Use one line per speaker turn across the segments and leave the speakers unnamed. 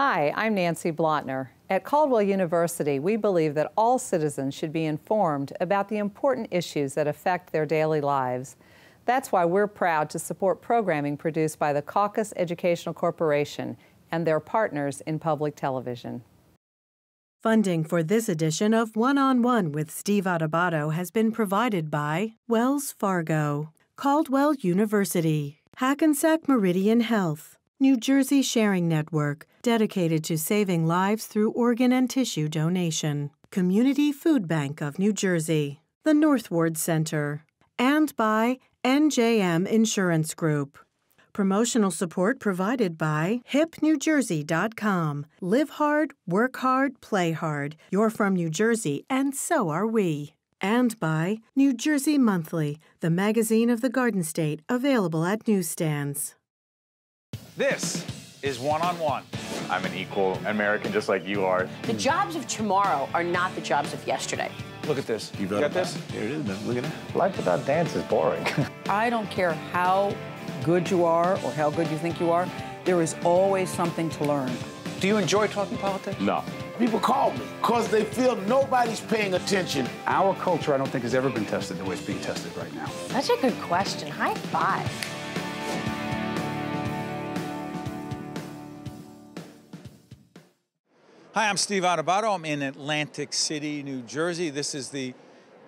Hi, I'm Nancy Blotner. At Caldwell University, we believe that all citizens should be informed about the important issues that affect their daily lives. That's why we're proud to support programming produced by the Caucus Educational Corporation and their partners in public television.
Funding for this edition of One on One with Steve Adubato has been provided by Wells Fargo, Caldwell University, Hackensack Meridian Health, New Jersey Sharing Network, dedicated to saving lives through organ and tissue donation, Community Food Bank of New Jersey, the Northward Center, and by NJM Insurance Group. Promotional support provided by hipnewjersey.com. Live hard, work hard, play hard. You're from New Jersey, and so are we. And by New Jersey Monthly, the magazine of the Garden State, available at newsstands.
This is One on One. I'm an equal American just like you are.
The jobs of tomorrow are not the jobs of yesterday.
Look at this.
You,
got this?
Here it is, man. Look at that.
Life without dance is boring.
I don't care how good you are or how good you think you are, there is always something to learn.
Do you enjoy talking politics?
No.
People call me because they feel nobody's paying attention.
Our culture, I don't think, has ever been tested the way it's being tested right now.
Such a good question. High five.
Hi, I'm Steve Adubato. I'm in Atlantic City, New Jersey. This is the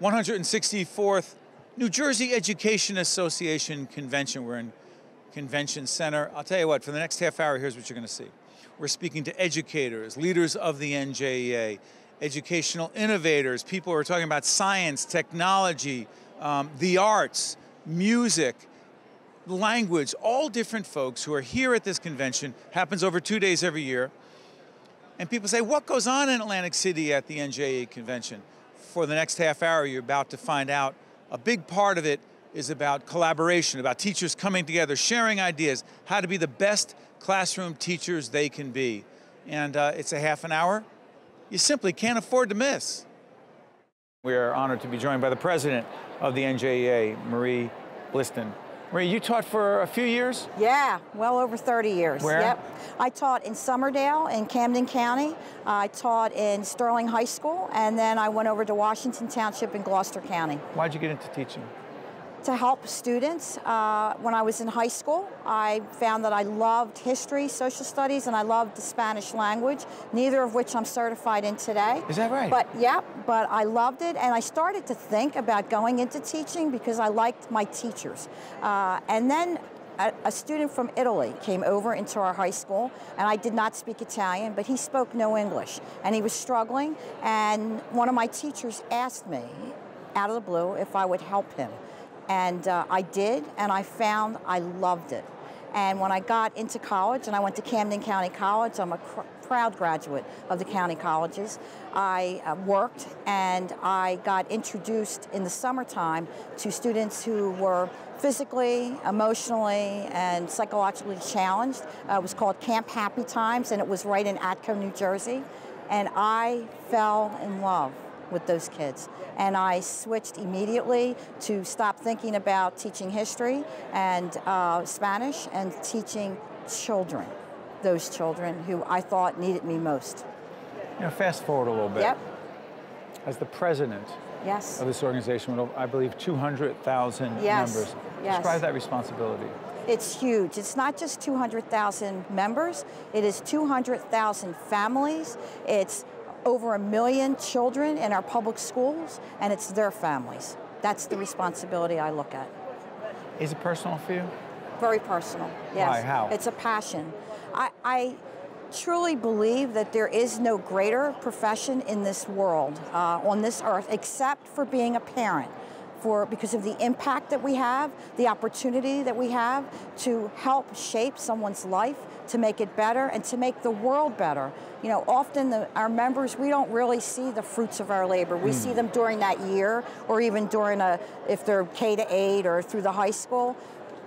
164th New Jersey Education Association Convention. We're in Convention Center. I'll tell you what, for the next half hour, here's what you're going to see. We're speaking to educators, leaders of the NJEA, educational innovators, people who are talking about science, technology, um, the arts, music, language, all different folks who are here at this convention. Happens over two days every year. And people say, what goes on in Atlantic City at the NJEA convention? For the next half hour, you're about to find out. A big part of it is about collaboration, about teachers coming together, sharing ideas, how to be the best classroom teachers they can be. And uh, it's a half an hour you simply can't afford to miss. We are honored to be joined by the president of the NJEA, Marie Blistan. Marie, you taught for a few years?
Yeah, well over 30 years.
Where?
Yep. I taught in Somerdale in Camden County. I taught in Sterling High School, and then I went over to Washington Township in Gloucester County.
Why'd you get into teaching?
To help students. Uh, when I was in high school, I found that I loved history, social studies, and I loved the Spanish language, neither of which I'm certified in today.
Is that right?
But yeah, but I loved it, and I started to think about going into teaching because I liked my teachers. Uh, and then a, a student from Italy came over into our high school, and I did not speak Italian, but he spoke no English, and he was struggling. And one of my teachers asked me, out of the blue, if I would help him. And uh, I did, and I found I loved it. And when I got into college, and I went to Camden County College, I'm a proud graduate of the county colleges. I uh, worked and I got introduced in the summertime to students who were physically, emotionally, and psychologically challenged. Uh, it was called Camp Happy Times, and it was right in Atco, New Jersey. And I fell in love with those kids. And I switched immediately to stop thinking about teaching history and uh, Spanish and teaching children, those children who I thought needed me most.
You know, fast forward a little bit.
Yep.
As the president
Yes.
of this organization, with, I believe 200,000
Yes,
members,
yes.
describe that responsibility.
It's huge. It's not just 200,000 members, it is 200,000 families. It's over a million children in our public schools, and it's their families. That's the responsibility I look at.
Is it personal for you?
Very personal. Yes.
Why? How?
It's a passion. I, I truly believe that there is no greater profession in this world, uh, on this earth, except for being a parent. For, because of the impact that we have, the opportunity that we have to help shape someone's life, to make it better, and to make the world better. You know, often the, our members, we don't really see the fruits of our labor. We see hmm. them during that year, or even during a, if they're K to eight or through the high school.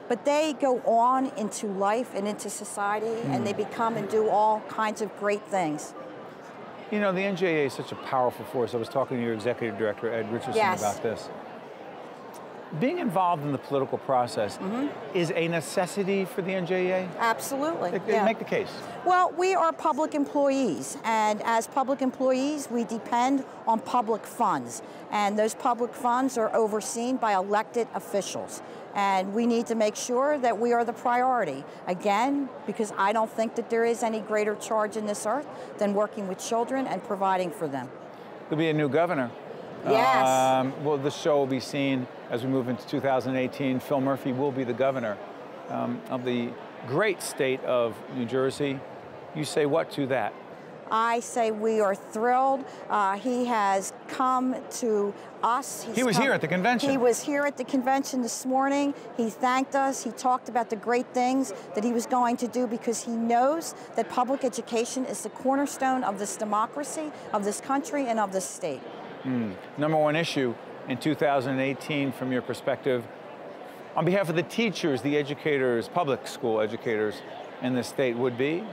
But they go on into life and into society, and hmm. they become and do all kinds of great things.
You know, the NJA is such a powerful force. I was talking to your executive director, Ed Richardson,
Yes.
about this. Being involved in the political process mm-hmm. is a necessity for the NJEA?
Absolutely.
Make-
yeah.
Make the case.
Well, we are public employees, and as public employees, we depend on public funds. And those public funds are overseen by elected officials. And we need to make sure that we are the priority. Again, because I don't think that there is any greater charge in this earth than working with children and providing for them.
There'll be a new governor.
Yes.
Um, well, the show will be seen as we move into 2018. Phil Murphy will be the governor um, of the great state of New Jersey. You say what to that?
I say we are thrilled. Uh, he has come to us. He's
He was
come-
here at the convention.
He was here at the convention this morning. He thanked us. He talked about the great things that he was going to do because he knows that public education is the cornerstone of this democracy, of this country, and of this state. Hmm.
Number one issue in 2018, from your perspective, on behalf of the teachers, the educators, public school educators in the state, would be?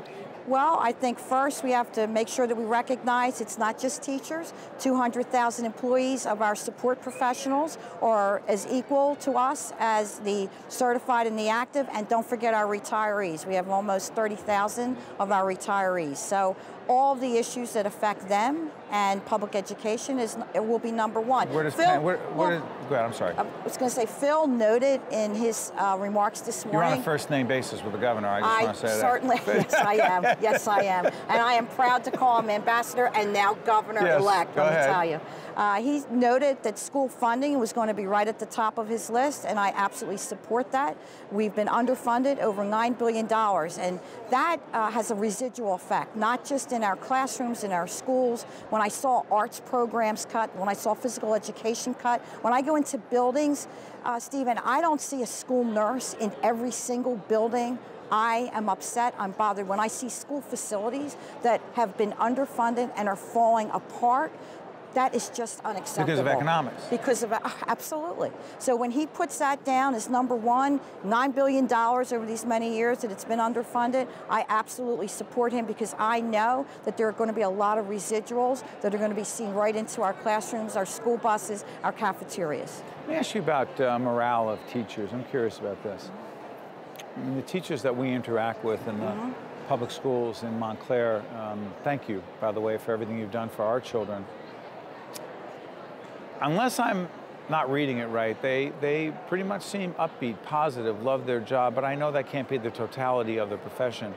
Well, I think first we have to make sure that we recognize it's not just teachers. 200,000 employees of our support professionals are as equal to us as the certified and the active. And don't forget our retirees. We have almost 30,000 of our retirees. So all the issues that affect them and public education is it will be number one.
Where does
Phil-
Penn, where, where
well,
does, go ahead, I'm sorry.
I was going to say Phil noted in his uh, remarks this morning.
You're on a first name basis with the governor, I just
I
want to say that.
certainly, yes, I am. Yes, I am. And I am proud to call him ambassador and now governor
Yes,
let me tell you. Uh, he noted that school funding was going to be right at the top of his list, and I absolutely support that. We've been underfunded over $9 billion, and that uh, has a residual effect, not just in our classrooms, in our schools. When I saw arts programs cut, when I saw physical education cut, when I go into buildings, uh, Stephen, I don't see a school nurse in every single building I am upset, I'm bothered when I see school facilities that have been underfunded and are falling apart. That is just unacceptable.
Because of economics.
Because of, ah, absolutely. So when he puts that down as number one, $9 billion over these many years that it's been underfunded, I absolutely support him because I know that there are going to be a lot of residuals that are going to be seen right into our classrooms, our school buses, our cafeterias.
Let me ask you about uh, morale of teachers. I'm curious about this. I mean, the teachers that we interact with in the
Mm-hmm.
public schools in Montclair, um, thank you, by the way, for everything you've done for our children. Unless I'm not reading it right, they, they pretty much seem upbeat, positive, love their job, but I know that can't be the totality of the profession.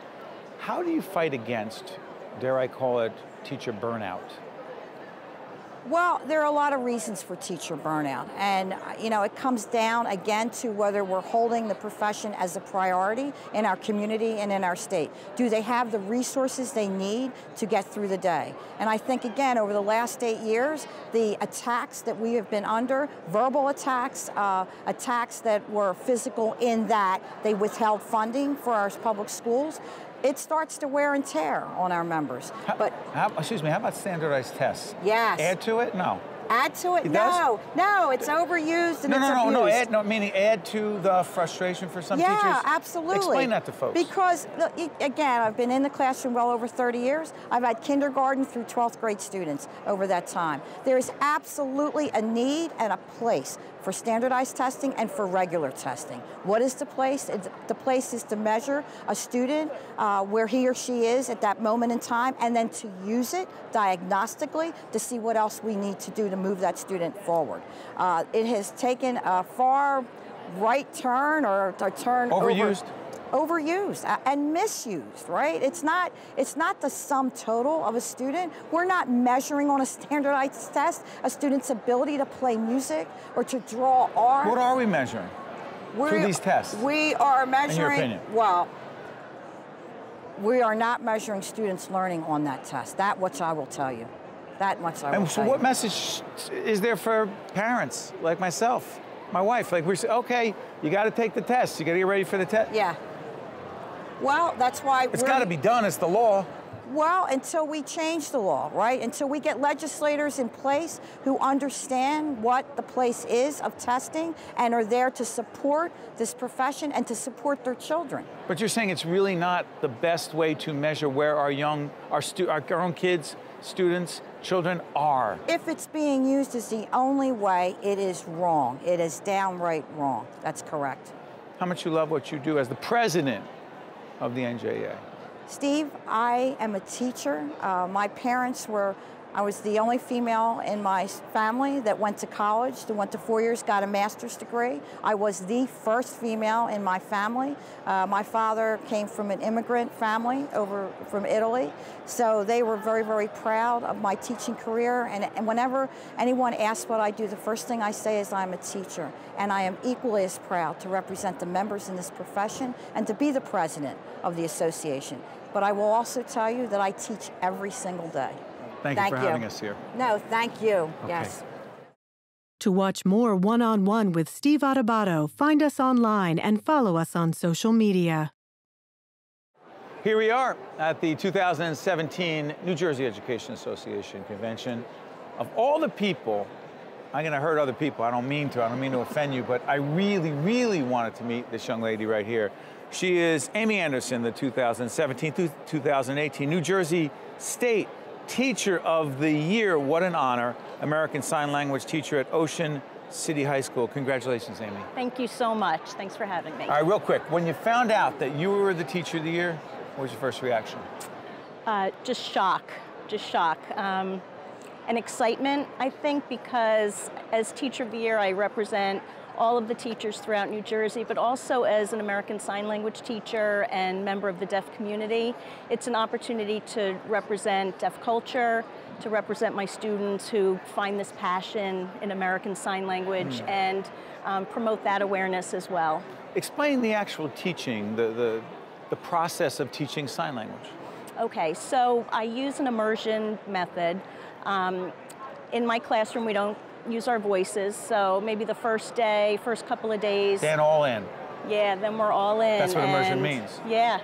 How do you fight against, dare I call it, teacher burnout?
Well, there are a lot of reasons for teacher burnout. And, you know, it comes down again to whether we're holding the profession as a priority in our community and in our state. Do they have the resources they need to get through the day? And I think, again, over the last eight years, the attacks that we have been under, verbal attacks, uh, attacks that were physical in that they withheld funding for our public schools, it starts to wear and tear on our members.
How,
But
how, excuse me, how about standardized tests?
Yes.
Add to it? No.
Add to it?
It
no, no, it's overused and
No,
it's
no, no, no, add, no, meaning add to the frustration for some
yeah,
teachers.
Yeah, absolutely.
Explain that to folks.
Because, look, again, I've been in the classroom well over 30 years. I've had kindergarten through 12th grade students over that time. There is absolutely a need and a place for standardized testing and for regular testing. What is the place? The place is to measure a student uh, where he or she is at that moment in time and then to use it diagnostically to see what else we need to do to move that student forward. Uh, it has taken a far right turn or a turn over-
Overused?
overused uh, and misused right it's not it's not the sum total of a student we're not measuring on a standardized test a student's ability to play music or to draw art
what are we measuring?
We're-
through these tests?
we are measuring well we are not measuring students learning on that test that much i will tell you that much i
And so, what
you.
message is there for parents like myself, my wife? Like we say, okay, you got to take the test. You got to get ready for the test.
yeah well that's why
It's
we're- It's
got to be done. It's the law.
Well, until we change the law, right? Until we get legislators in place who understand what the place is of testing and are there to support this profession and to support their children.
But you're saying it's really not the best way to measure where our young, our, stu- our, our own kids, students, children are.
If it's being used as the only way, it is wrong. It is downright wrong. That's correct.
How much you love what you do as the president of the NJA?
Steve, I am a teacher. Uh, my parents were, I was the only female in my family that went to college, that went to four years, got a master's degree. I was the first female in my family. Uh, my father came from an immigrant family over from Italy, so they were very, very proud of my teaching career. And, and whenever anyone asks what I do, the first thing I say is I'm a teacher. And I am equally as proud to represent the members in this profession and to be the president of the association. But I will also tell you that I teach every single day.
Thank, you for having us here.
No, thank you. Yes.
To watch more one on one with Steve Adubato, find us online and follow us on social media.
Here we are at the 2017 New Jersey Education Association convention. Of all the people, I'm going to hurt other people. I don't mean to. I don't mean to offend you, but I really, really wanted to meet this young lady right here. She is Amy Andersen, the 2017 2018 New Jersey State Teacher of the Year. What an honor. American Sign Language teacher at Ocean City High School. Congratulations, Amy.
Thank you so much. Thanks for having me.
All right, real quick. When you found out that you were the Teacher of the Year, what was your first reaction?
Uh, just shock. Just shock. Um, and excitement, I think, because as Teacher of the Year, I represent all of the teachers throughout New Jersey, but also as an American Sign Language teacher and member of the deaf community. It's an opportunity to represent deaf culture, to represent my students who find this passion in American Sign Language mm. and um, promote that awareness as well.
Explain the actual teaching, the, the, the process of teaching sign language.
Okay, so I use an immersion method. Um, in my classroom, we don't use our voices. So maybe the first day, first couple of days.
Then all in.
Yeah, then we're all in.
That's what immersion means.
Yeah,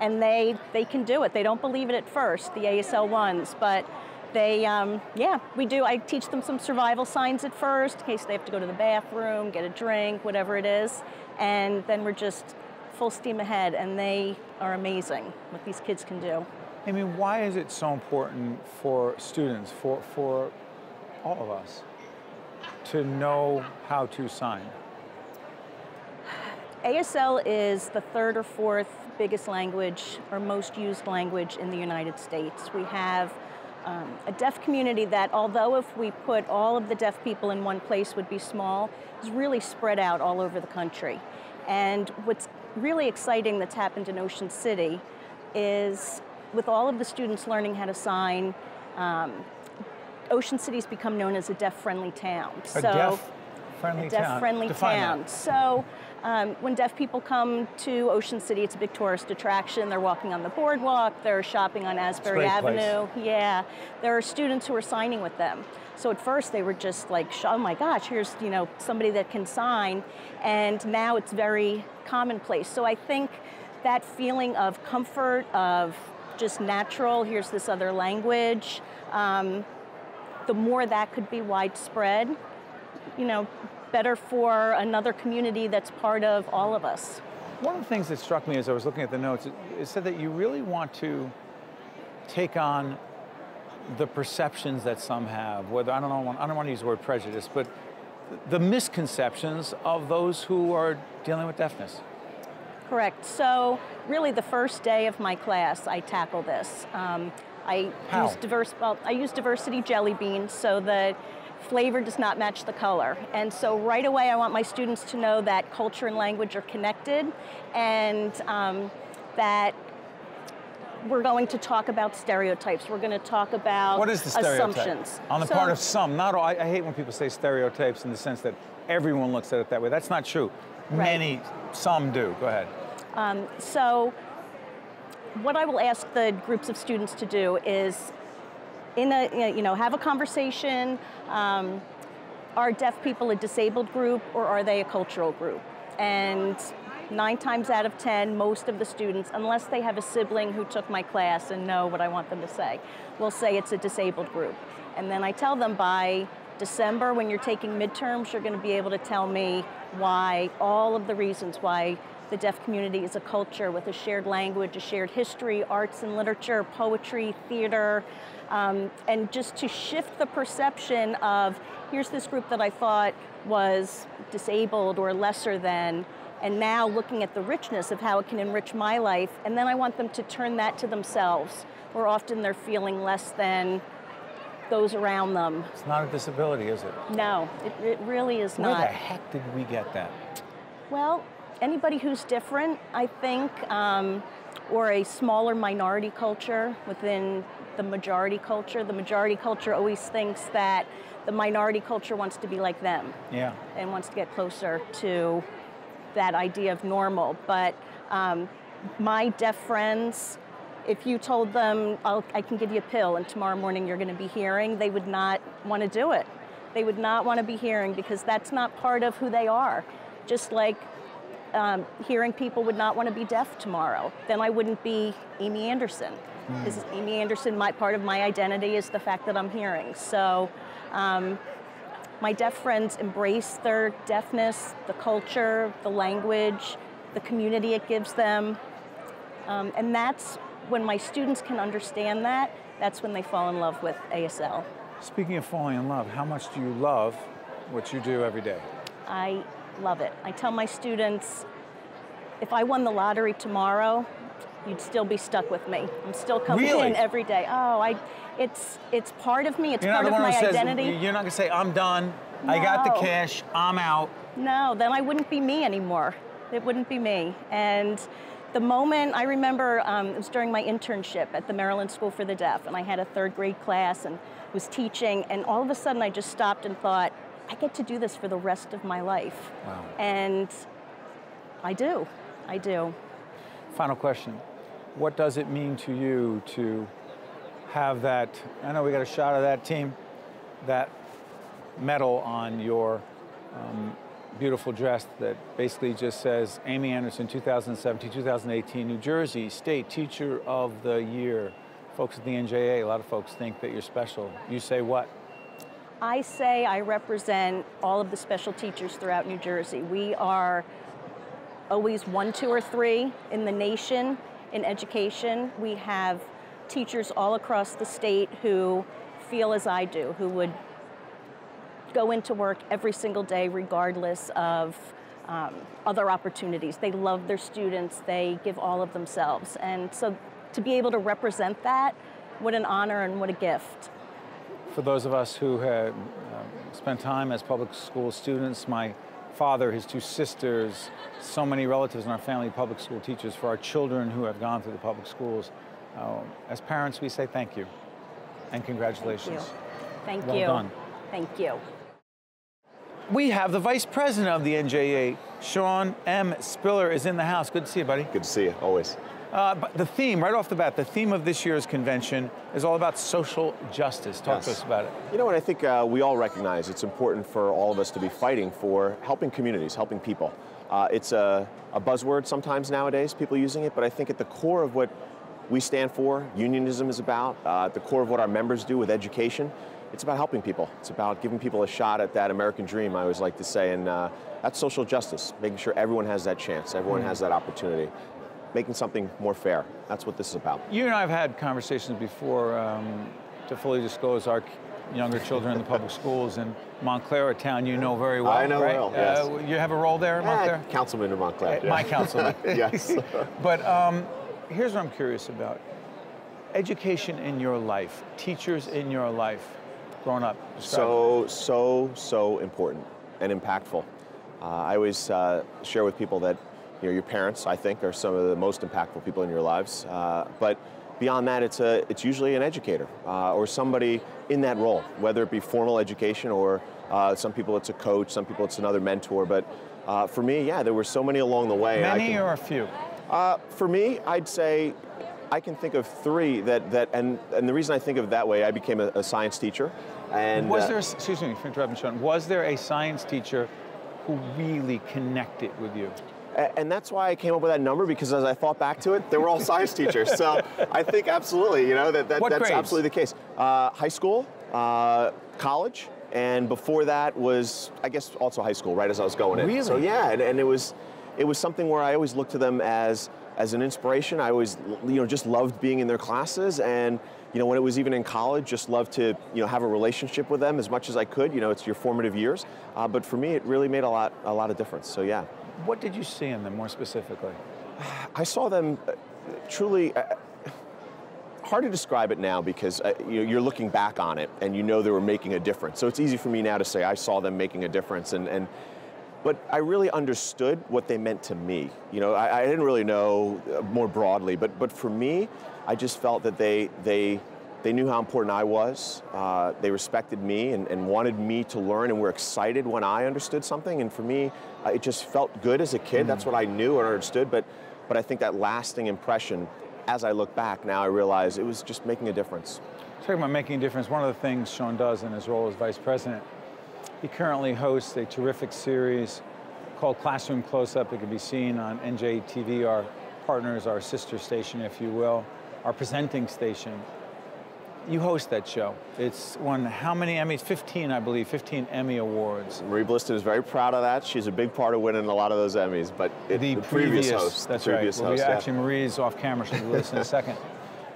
and they they can do it. They don't believe it at first, the ASL ones, but they, um, yeah, we do. I teach them some survival signs at first, in case they have to go to the bathroom, get a drink, whatever it is, and then we're just full steam ahead. And they are amazing what these kids can do.
I mean, why is it so important for students, for for all of us, to know how to sign?
ASL is the third or fourth biggest language or most used language in the United States. We have um, a deaf community that, although if we put all of the deaf people in one place would be small, is really spread out all over the country. And what's really exciting that's happened in Ocean City is with all of the students learning how to sign, um, Ocean City's become known as a deaf-friendly town.
A so, deaf-friendly
town. Deaf-friendly town.
That.
So. Um, when deaf people come to Ocean City, it's a big tourist attraction. They're walking on the boardwalk, they're shopping on Asbury Avenue.
Place.
Yeah, there are students who are signing with them. So at first they were just like, oh my gosh, here's you know somebody that can sign, and now it's very commonplace. So I think that feeling of comfort, of just natural, here's this other language, um, the more that could be widespread, you know, better for another community that's part of all of us.
One of the things that struck me as I was looking at the notes, it, said that you really want to take on the perceptions that some have, whether, I don't know, I don't want to use the word prejudice, but the misconceptions of those who are dealing with deafness.
Correct. So really the first day of my class, I tackle this. Um, I
How?
use diverse. Well, I use diversity jelly beans so the flavor does not match the color. And so right away, I want my students to know that culture and language are connected, and um, that we're going to talk about stereotypes. We're going to talk about
what is the stereotype?
assumptions
On the
so,
part of some, not all. I, I, hate when people say stereotypes in the sense that everyone looks at it that way. That's not true.
Right.
Many, some do. Go ahead.
Um, so what I will ask the groups of students to do is in a, you know, have a conversation. Um, are deaf people a disabled group or are they a cultural group? And nine times out of 10, most of the students, unless they have a sibling who took my class and know what I want them to say, will say it's a disabled group. And then I tell them by December, when you're taking midterms, you're going to be able to tell me why, all of the reasons why the deaf community is a culture with a shared language, a shared history, arts and literature, poetry, theater, um, and just to shift the perception of here's this group that I thought was disabled or lesser than, and now looking at the richness of how it can enrich my life, and then I want them to turn that to themselves, where often they're feeling less than those around them.
It's not a disability, is it?
No, it, it really is
Where
not.
the heck did we get that?
Well, anybody who's different, I think, um, or a smaller minority culture within the majority culture. The majority culture always thinks that the minority culture wants to be like them
Yeah.
and wants to get closer to that idea of normal. But um, my deaf friends, if you told them, I'll, I can give you a pill and tomorrow morning you're going to be hearing, they would not want to do it. They would not want to be hearing because that's not part of who they are. Just like um, hearing people would not want to be deaf tomorrow. Then I wouldn't be Amy Andersen. Because Amy Andersen, my part of my identity is the fact that I'm hearing. So um, my deaf friends embrace their deafness, the culture, the language, the community it gives them. Um, and that's when my students can understand that, that's when they fall in love with ASL.
Speaking of falling in love, how much do you love what you do every day?
I love it. I tell my students if I won the lottery tomorrow, you'd still be stuck with me. I'm still coming
Really?
in every day. Oh, I it's it's part of me. It's
You're
part of my
says,
identity.
you're not gonna say, I'm done, I got the cash, I'm out.
No, then I wouldn't be me anymore. It wouldn't be me. And the moment I remember, um, it was during my internship at the Maryland School for the Deaf, and I had a third grade class and was teaching, and all of a sudden I just stopped and thought, I get to do this for the rest of my life.
Wow.
And I do. I do.
Final question. What does it mean to you to have that? I know we got a shot of that team, that medal on your um, beautiful dress that basically just says Amy Andersen 2017 2018 New Jersey State Teacher of the Year. Folks at the NJA, a lot of folks think that you're special. You say what?
I say I represent all of the special teachers throughout New Jersey. We are always one, two, or three in the nation in education. We have teachers all across the state who feel as I do, who would go into work every single day regardless of um, other opportunities. They love their students, they give all of themselves. And so to be able to represent that, what an honor and what a gift.
For those of us who have um, spent time as public school students, my father, his two sisters, so many relatives in our family, public school teachers, for our children who have gone through the public schools, uh, as parents, we say thank you and congratulations.
Thank
Well
you.
done.
Thank you.
We have the vice president of the NJA, Sean M. Spiller, is in the house. Good to see you, buddy.
Good to see you, always.
Uh, but the theme, right off the bat, the theme of this year's convention is all about social justice. Talk to us about it.
You know what? I think uh, we all recognize it's important for all of us to be fighting for helping communities, helping people. Uh, it's a, a buzzword sometimes nowadays, people using it, but I think at the core of what we stand for, unionism is about, uh, at the core of what our members do with education, it's about helping people. It's about giving people a shot at that American dream, I always like to say, and uh, that's social justice, making sure everyone has that chance, everyone
Mm.
has that opportunity, making something more fair. That's what this is about.
You and I have had conversations before um, to fully disclose our younger children in the public schools in Montclair, a town you know very well.
I know
right?
well, yes.
Uh, you have a role there in
Eh,
Montclair?
councilman in Montclair.
Uh, My councilman.
yes.
but um, here's what I'm curious about education in your life, teachers in your life, growing up.
So, so, so important and impactful. Uh, I always uh, share with people that you know, your parents, I think, are some of the most impactful people in your lives. Uh, but beyond that, it's, a, it's usually an educator uh, or somebody in that role, whether it be formal education or uh, some people it's a coach, some people it's another mentor. But uh, for me, yeah, there were so many along the way.
Many
can-
or a few?
uh, for me, I'd say I can think of three that, that and, and the reason I think of it that way, I became a, a science teacher. And
was
uh,
there, excuse me for interrupting, Sean, was there a science teacher who really connected with you?
And that's why I came up with that number because as I thought back to it, they were all science teachers. So I think absolutely, you know, that, that that's
grades?
absolutely the case. Uh, high school, uh, college, and before that was, I guess, also high school, right as I was going in.
Really?
So yeah, and, and it was, it was something where I always looked to them as, as an inspiration. I always, you know, just loved being in their classes, and you know, when it was even in college, just loved to, you know, have a relationship with them as much as I could. You know, it's your formative years. Uh, but for me, it really made a lot, a lot of difference. So yeah.
What did you see in them more specifically?
I saw them uh, truly. Uh, hard to describe it now because uh, you you're looking back on it and you know they were making a difference. So it's easy for me now to say I saw them making a difference, and, and but I really understood what they meant to me. You know, I, I didn't really know uh, more broadly, but but for me, I just felt that they they they knew how important I was. Uh, they respected me and, and, wanted me to learn and were excited when I understood something. And for me, uh, it just felt good as a kid. Mm. That's what I knew and understood. But, but I think that lasting impression, as I look back now, I realize it was just making a difference.
Talking about making a difference, one of the things Sean does in his role as vice president, he currently hosts a terrific series called Classroom Close Up. It can be seen on NJTV, our partners, our sister station, if you will, our presenting station you host that show. It's won how many Emmys? 15, I believe, 15 Emmy Awards.
Marie Blistan is very proud of that. She's a big part of winning a lot of those Emmys, but it,
the,
the,
previous,
previous host.
That's
the previous
right.
Host,
well,
yeah.
Actually, Marie's off camera. She'll listen in a second.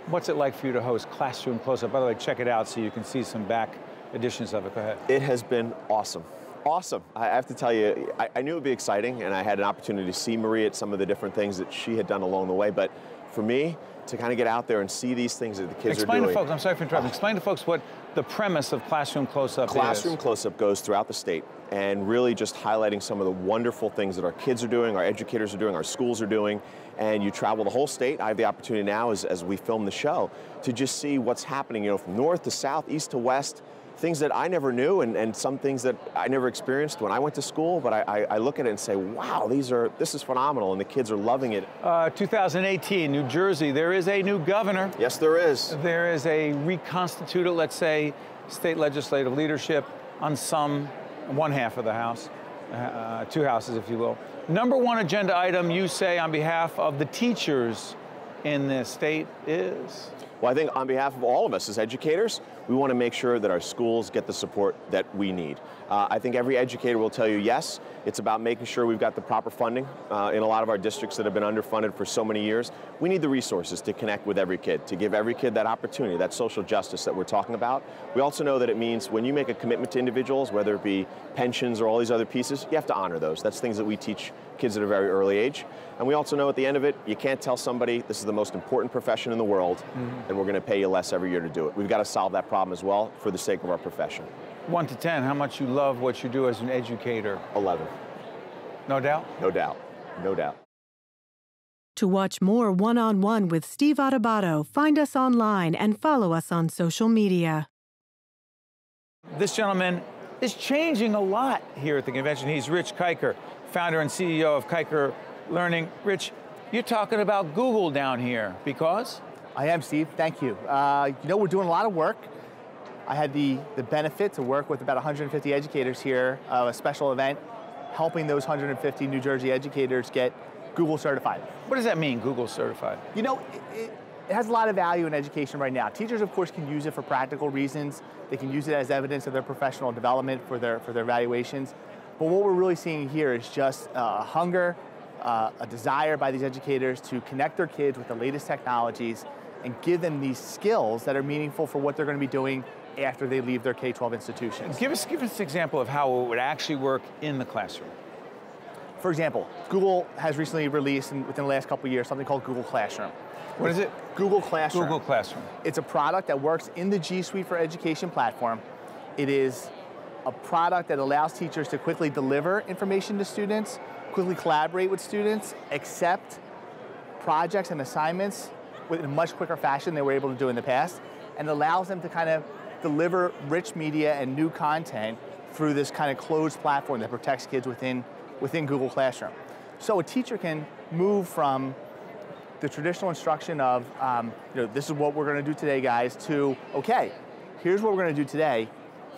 What's it like for you to host Classroom Close-Up? By the way, check it out so you can see some back editions of it. Go ahead.
It has been awesome. Awesome. I have to tell you, I, I knew it would be exciting, and I had an opportunity to see Marie at some of the different things that she had done along the way, but for me, to kind of get out there and see these things that the kids
Explain
are doing.
Explain to folks, I'm sorry for interrupting, explain to folks what the premise of Classroom Close-Up is.
Classroom Close-Up goes throughout the state and really just highlighting some of the wonderful things that our kids are doing, our educators are doing, our schools are doing, and you travel the whole state. I have the opportunity now as, as we film the show to just see what's happening, you know, from north to south, east to west, things that I never knew and, and some things that I never experienced when I went to school, but I, I, I, look at it and say, wow, these are, this is phenomenal, and the kids are loving it.
Uh, 2018, New Jersey, there is a new governor.
Yes, there is.
There is a reconstituted, let's say, state legislative leadership on some, one half of the House, uh, two houses, if you will. Number one agenda item you say on behalf of the teachers in this state is?
Well, I think on behalf of all of us as educators, we want to make sure that our schools get the support that we need. Uh, I think every educator will tell you yes, it's about making sure we've got the proper funding uh, in a lot of our districts that have been underfunded for so many years. We need the resources to connect with every kid, to give every kid that opportunity, that social justice that we're talking about. We also know that it means when you make a commitment to individuals, whether it be pensions or all these other pieces, you have to honor those. That's things that we teach kids at a very early age. And we also know at the end of it, you can't tell somebody this is the most important profession in the world mm-hmm. and we're going to pay you less every year to do it. We've got to solve that problem as well for the sake of our profession.
One to 10, how much you love what you do as an educator?
11.
No doubt?
No doubt. No doubt.
To watch more one on one with Steve Adubato, find us online and follow us on social media.
This gentleman is changing a lot here at the convention. He's Rich Kiker, founder and CEO of Kiker Learning. Rich, you're talking about Google down here because?
I am, Steve. Thank you. Uh, you know, we're doing a lot of work. I had the, the benefit to work with about 150 educators here, uh, a special event, helping those 150 New Jersey educators get Google certified.
What does that mean, Google certified?
You know, it, it has a lot of value in education right now. Teachers, of course, can use it for practical reasons. They can use it as evidence of their professional development for their, for their evaluations. But what we're really seeing here is just uh, hunger, uh, a desire by these educators to connect their kids with the latest technologies and give them these skills that are meaningful for what they're going to be doing after they leave their K-12 institutions.
Give us, give us an example of how it would actually work in the classroom.
For example, Google has recently released, in, within the last couple years, something called Google Classroom.
What is it?
Google Classroom.
Google Classroom.
It's a product that works in the G Suite for Education platform. It is a product that allows teachers to quickly deliver information to students, quickly collaborate with students, accept projects and assignments in a much quicker fashion than they were able to do in the past, and allows them to kind of deliver rich media and new content through this kind of closed platform that protects kids within, within Google Classroom. So a teacher can move from the traditional instruction of, um, you know, this is what we're going to do today, guys, to, okay, here's what we're going to do today.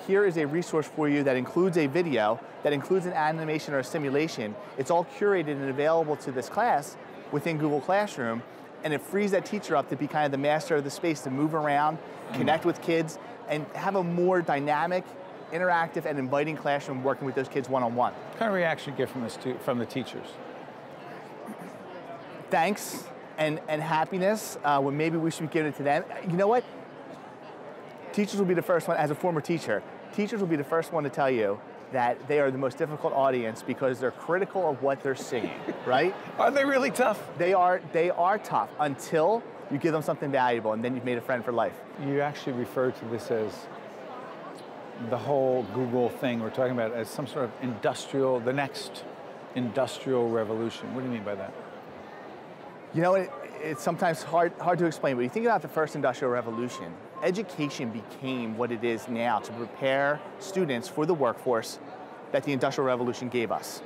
Here is a resource for you that includes a video, that includes an animation or a simulation. It's all curated and available to this class within Google Classroom, and it frees that teacher up to be kind of the master of the space to move around, connect with kids, and have a more dynamic, interactive, and inviting classroom working with those kids one-on-one.
What kind of reaction you get from the, from the teachers?
Thanks and, and happiness, uh, when maybe we should be giving it to them. You know what? Teachers will be the first one, as a former teacher, teachers will be the first one to tell you that they are the most difficult audience because they're critical of what they're seeing, right?
Are they really tough?
They are, they are tough until you give them something valuable and then you've made a friend for life.
You actually refer to this as the whole Google thing we're talking about as some sort of industrial, the next industrial revolution. What do you mean by that?
You know, it, it's sometimes hard, hard to explain, but you think about the first industrial revolution, education became what it is now to prepare students for the workforce that the industrial revolution gave us.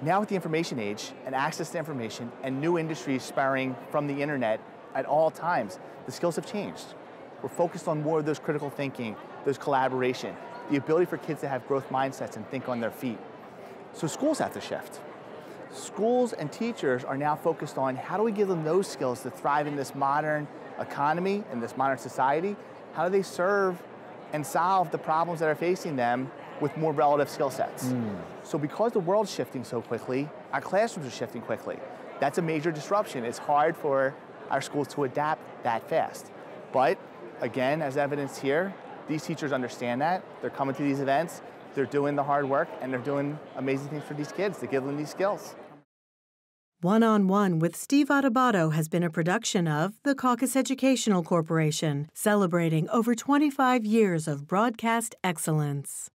Now with the information age and access to information and new industries spurring from the internet at all times, the skills have changed. We're focused on more of those critical thinking, those collaboration, the ability for kids to have growth mindsets and think on their feet. So schools have to shift. Schools and teachers are now focused on how do we give them those skills to thrive in this modern economy, in this modern society? How do they serve and solve the problems that are facing them with more relative skill sets?
Mm.
So because the world's shifting so quickly, our classrooms are shifting quickly. That's a major disruption. It's hard for our schools to adapt that fast. But again, as evidenced here, these teachers understand that. They're coming to these events, they're doing the hard work, and they're doing amazing things for these kids to give them these skills.
One on One with Steve Adubato has been a production of the Caucus Educational Corporation, celebrating over 25 years of broadcast excellence.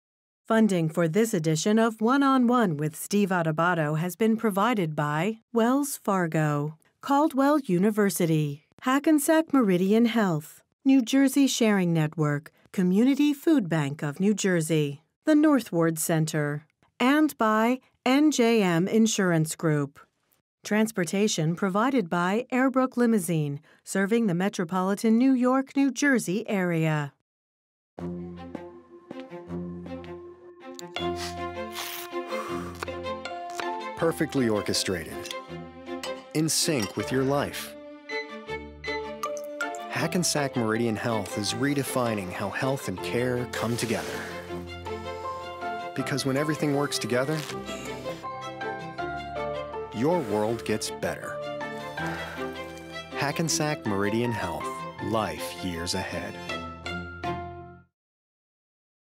Funding for this edition of One on One with Steve Adubato has been provided by Wells Fargo, Caldwell University, Hackensack Meridian Health, New Jersey Sharing Network, Community Food Bank of New Jersey, the Northward Center, and by NJM Insurance Group. Transportation provided by Airbrook Limousine, serving the metropolitan New York, New Jersey area.
Perfectly orchestrated. In sync with your life. Hackensack Meridian Health is redefining how health and care come together. Because when everything works together, your world gets better. Hackensack Meridian Health, life years ahead.